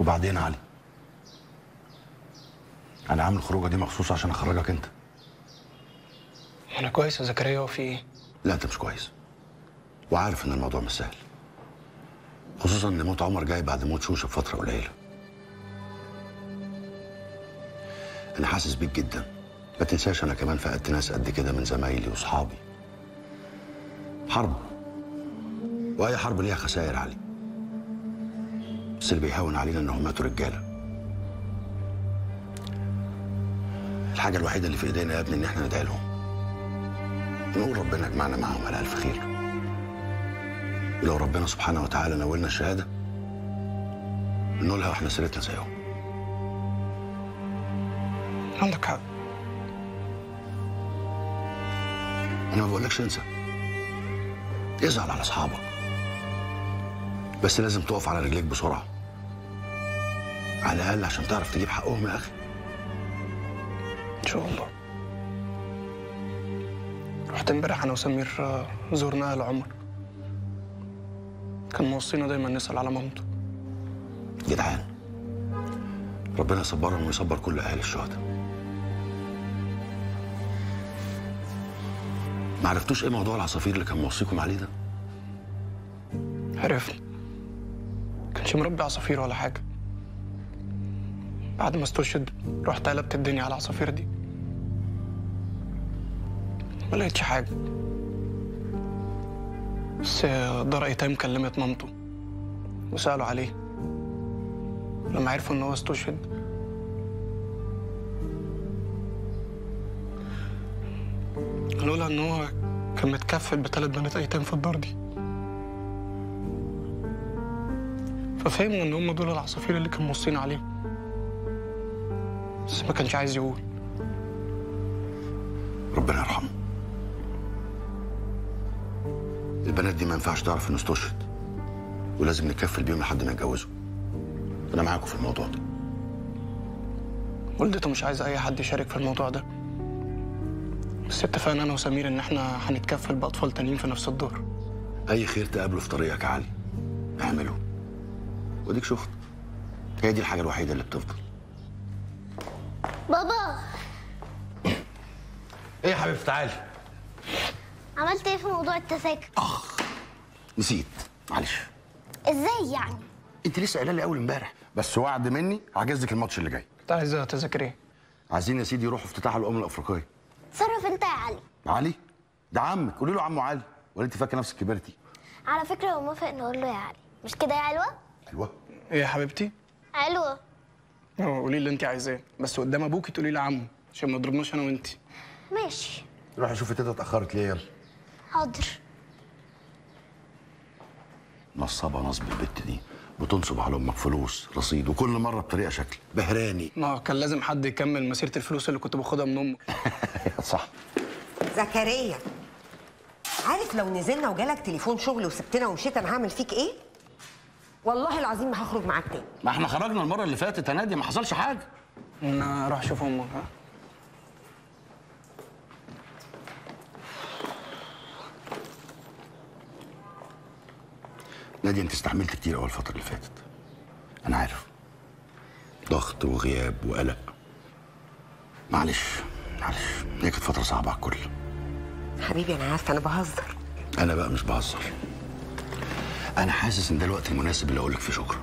وبعدين علي. أنا عامل الخروجه دي مخصوص عشان أخرجك أنت. أنا كويس يا زكريا وفي إيه؟ لا أنت مش كويس. وعارف إن الموضوع مش سهل. خصوصا إن موت عمر جاي بعد موت شوشة بفترة قليلة. أنا حاسس بيك جدا. ما تنساش أنا كمان فقدت ناس قد كده من زمايلي وأصحابي. حرب. وأي حرب ليها خسائر علي. بس اللي بيهون علينا إنهم ماتوا رجالة. الحاجة الوحيدة اللي في إيدينا يا ابني إن إحنا ندعي لهم. نقول ربنا يجمعنا معاهم على ألف خير. ولو ربنا سبحانه وتعالى نولنا الشهادة نقولها وإحنا سيرتنا زيهم. عندك حق. أنا ما بقولكش انسى. ازعل على أصحابك. بس لازم تقف على رجليك بسرعة. على الأقل عشان تعرف تجيب حقهم يا أخي. إن شاء الله. رحت امبارح أنا وسمير آه، زورنا أهل عمر. كان موصينا دايما نسأل على مامته. جدعان. ربنا يصبرهم ويصبر كل أهل الشهداء. ما عرفتوش إيه موضوع العصافير اللي كان موصيكم عليه ده؟ عرفنا. كانش مربي عصافير ولا حاجة. بعد ما استشهد رحت قلبت الدنيا على العصافير دي. ما لقيتش حاجة. بس دار ايتام كلمت مامته وسألوا عليه. لما عرفوا إن هو استشهد قالوا لها إن هو كان متكفل بثلاث بنات ايتام في الدار دي. ففهمنا إن هم دول العصافير اللي كانوا موصين عليهم. بس ما كانش عايز يقول. ربنا يرحمه. البنات دي ما ينفعش تعرف إنه استشهد. ولازم نكفل بيهم لحد ما يتجوزوا. أنا معاكم في الموضوع ده. والدته مش عايزة أي حد يشارك في الموضوع ده. بس اتفقنا أنا وسمير إن إحنا هنتكفل بأطفال تانيين في نفس الدار أي خير تقابله في طريقك يا علي. اعمله. وديك شفت. هي دي الحاجة الوحيدة اللي بتفضل. بابا. إيه يا حبيبتي؟ تعالي. عملت إيه في موضوع التذاكر؟ نسيت. معلش. إزاي يعني؟ انت لسه قايلة لي أول امبارح. بس وعد مني هحجز لك الماتش اللي جاي. انت عايزه تذاكر إيه؟ عايزين يا سيدي يروحوا افتتاح الأمم الأفريقية. تصرف انت يا علي. علي؟ ده عمك. قولي له عمو علي. ولا انت فاكرة نفسك كبرتي؟ على فكرة هو موافق نقول له يا علي. مش كده يا علوة؟ أيوه إيه يا حبيبتي؟ علوة. آه قولي اللي انت عايزاه. بس قدام ابوكي تقولي لي عمو عشان ما نضربناش أنا وانت ماشي. روحي شوفي تيتا اتأخرت ليه يلا. حاضر. نصابة نصب البت دي. بتنصب على أمك فلوس رصيد وكل مرة بطريقة شكل. بهراني. ما هو كان لازم حد يكمل مسيرة الفلوس اللي كنت باخدها من أمك صح. زكريا عارف لو نزلنا وجالك تليفون شغل وسبتنا ومشيت أنا هعمل فيك إيه؟ والله العظيم ما هخرج معاك تاني. ما إحنا خرجنا المرة اللي فاتت يا ناديه ما حصلش حاجة. أنا أروح أشوف أمك ها؟ ناديه انت استحملت كتير أول الفترة اللي فاتت. أنا عارف. ضغط وغياب وقلق. معلش معلش. هي كانت فترة صعبة على الكل. حبيبي أنا عارفة أنا بهزر. أنا بقى مش بهزر. أنا حاسس إن ده الوقت المناسب اللي أقول لك فيه شكرا.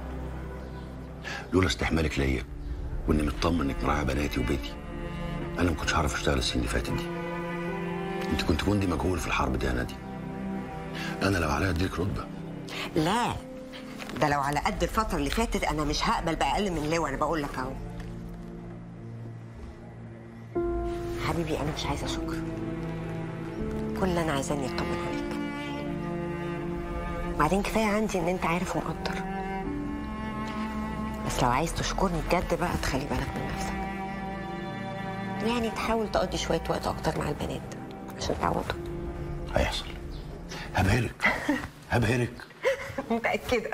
لولا استحمالك ليا وإني مطمن إنك مراعي بناتي وبيتي أنا ما كنتش هعرف أشتغل السنين اللي فاتت دي. أنت كنت جندي مجهول في الحرب دي يا نادي. أنا لو عليا اديك رتبة. لا ده لو على قد الفترة اللي فاتت أنا مش هقبل بأقل من لواء أنا بقول لك أهو. حبيبي أنا مش عايزة شكر. كل اللي أنا عايزاه إني اطمن عليك بعدين كفاية عندي إن أنت عارف ومقدر. بس لو عايز تشكرني بجد بقى تخلي بالك من نفسك. يعني تحاول تقضي شوية وقت أكتر مع البنات عشان تعوضهم. هيحصل. هبهرك. هبهرك. متأكدة.